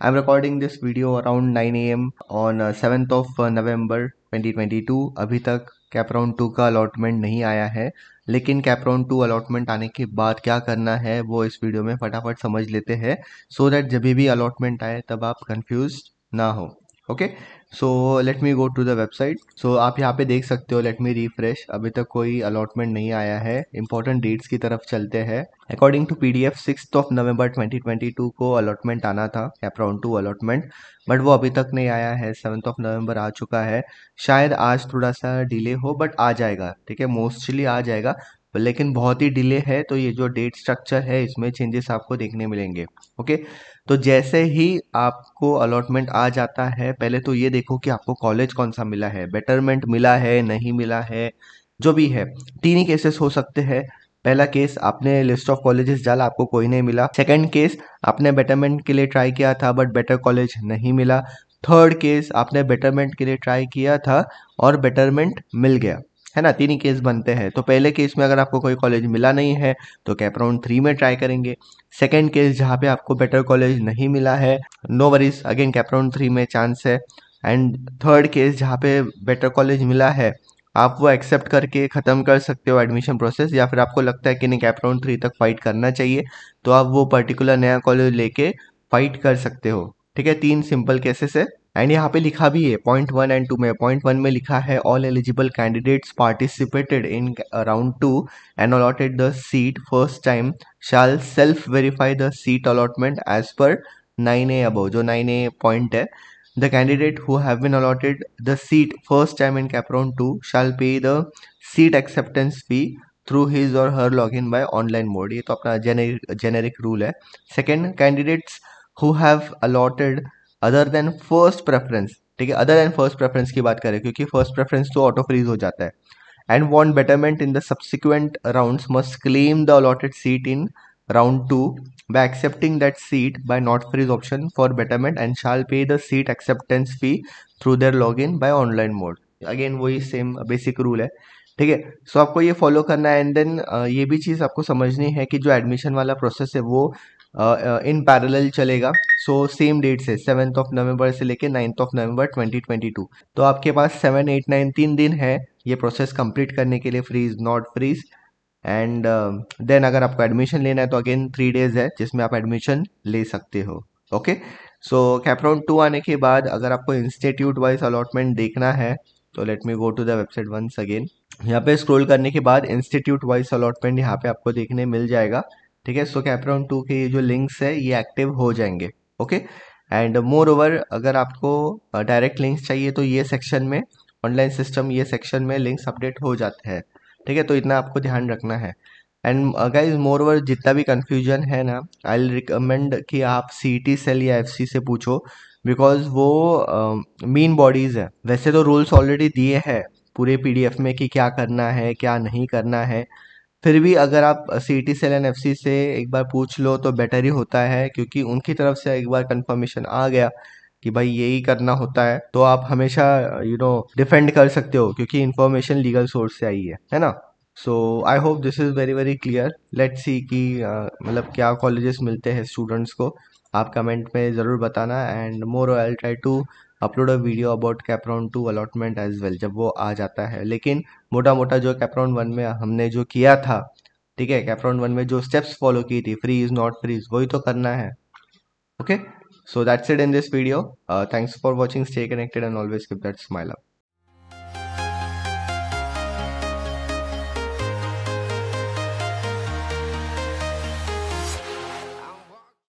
I'm recording this video around 9 a.m. on uh, 7th of uh, November 2022. अभी तक कैपराउंड to का allotment नहीं आया है लेकिन कैपराउंड टू अलॉटमेंट आने के बाद क्या करना है वो इस वीडियो में फटाफट समझ लेते हैं सो दैट जब भी अलॉटमेंट आए तब आप कन्फ्यूज़ ना हो okay so let me go to the website so आप यहाँ पे देख सकते हो लेट मी रिफ्रेश अभी तक कोई अलॉटमेंट नहीं आया है. इंपॉर्टेंट डेट्स की तरफ़ चलते हैं. According to P D F six of November 2022 को अलॉटमेंट आना था. CAP round two allotment but वो अभी तक नहीं आया है. सेवन्थ ऑफ़ नवंबर आ चुका है. शायद आज थोड़ा सा डिले हो बट आ जाएगा. ठीक है? मोस्टली आ जाएगा. लेकिन बहुत ही डिले है तो ये जो डेट स्ट्रक्चर है, इसमें चेंजेस आपको देखने मिलेंगे ओके तो जैसे ही आपको अलॉटमेंट आ जाता है, पहले तो ये देखो कि आपको कॉलेज कौन सा मिला है बेटरमेंट मिला है, नहीं मिला है, जो भी है। तीन ही केसेस हो सकते हैं। पहला केस आपने लिस्ट ऑफ़ कॉलेजेस डाला, आपको कोई नहीं मिला। सेकंड केस आपने बेटरमेंट के लिए ट्राई किया था बट बेटर कॉलेज नहीं मिला। थर्ड केस आपने बेटरमेंट के लिए ट्राई किया था, और बेटरमेंट मिल गया। है ना? तीन ही केस बनते हैं। तो पहले केस में अगर आपको कोई कॉलेज मिला नहीं है तो कैप राउंड थ्री में ट्राई करेंगे। सेकेंड केस जहाँ पे आपको बेटर कॉलेज नहीं मिला है no worries again CAP round three में चांस है। एंड थर्ड केस जहाँ पे बेटर कॉलेज मिला है, आप वो एक्सेप्ट करके ख़त्म कर सकते हो एडमिशन प्रोसेस या फिर आपको लगता है कि नहीं कैप राउंड थ्री तक फाइट करना चाहिए तो आप वो पर्टिकुलर नया कॉलेज लेके फाइट कर सकते हो। ठीक है? तीन सिंपल केसेस है। एंड यहाँ पे लिखा भी है पॉइंट वन एंड टू में पॉइंट वन में लिखा है all eligible candidates participated in round two and allotted the seat first time shall self verify the seat allotment as per nine A above जो नाइन ए पॉइंट है. The candidate who have been allotted the seat first time in CAP round two shall pay the seat acceptance fee through his और her log in by online mode ये तो अपना generic rule है. Second candidates who have allotted other than first preference ठीक है? Other than first preference की बात करें, क्योंकि फ़र्स्ट प्रेफरेंस तो ऑटो फ्रीज हो जाता है। And want betterment in the subsequent round must claim the allotted seat in round two by accepting that seat by not freeze option for betterment and shall pay the seat acceptance fee through their login by online mode. Again वही same basic rule है। ठीक है? सो आपको ये follow करना है and then ये भी चीज़ आपको समझनी है कि जो एडमिशन वाला प्रोसेस है वो इन पैरेलल चलेगा। सो सेम डेट से सेवन्थ ऑफ़ नवंबर से लेके नाइन्थ ऑफ़ नवंबर 2022 तो आपके पास सेवन एट नाइन तीन दिन है ये प्रोसेस कंप्लीट करने के लिए freeze not freeze and then अगर आपको एडमिशन लेना है तो अगेन थ्री डेज़ है, जिसमें आप एडमिशन ले सकते हो। ओके सो कैपराउंड टू आने के बाद अगर आपको इंस्टीट्यूट वाइज अलॉटमेंट देखना है तो let me go to the website once again यहाँ पे स्क्रॉल करने के बाद इंस्टीट्यूट वाइज अलॉटमेंट यहाँ पे आपको देखने मिल जाएगा। ठीक है? सो कैपराउन टू के जो लिंक्स है ये एक्टिव हो जाएँगे ओके एंड मोर ओवर अगर आपको डायरेक्ट लिंक्स चाहिए तो ये सेक्शन में ऑनलाइन सिस्टम ये सेक्शन में लिंक्स अपडेट हो जाते हैं ठीक है? तो इतना आपको ध्यान रखना है। एंड गाइज़ मोर ओवर जितना भी कन्फ्यूज़न है ना आई रिकमेंड कि आप सी टी सेल या एफ़ सी से पूछो बिकॉज़ वो मेन uh, बॉडीज़ है। वैसे तो रूल्स ऑलरेडी दिए हैं पूरे पीडीएफ में कि क्या करना है क्या नहीं करना है। फिर भी अगर आप C T cell and F C से एक बार पूछ लो तो बेटर ही होता है, क्योंकि उनकी तरफ़ से एक बार कंफर्मेशन आ गया कि भाई यही करना होता है तो आप हमेशा यू नो डिफेंड कर सकते हो, क्योंकि इन्फॉर्मेशन लीगल सोर्स से आई है है ना? So I hope this is very very clear let's see कि मतलब क्या कॉलेजेस मिलते हैं स्टूडेंट्स को। आप कमेंट में ज़रूर बताना and more I try to upload a video about CAP round two allotment as well जब वो आ जाता है। लेकिन मोटा मोटा जो कैपराउंड वन में हमने जो किया था, ठीक है कैपराउंड वन में जो स्टेप्स फॉलो की थी फ्री इज़ नॉट फ्रीज वही तो करना है। Okay so that's it in this video thanks for watching stay connected and always keep that smile up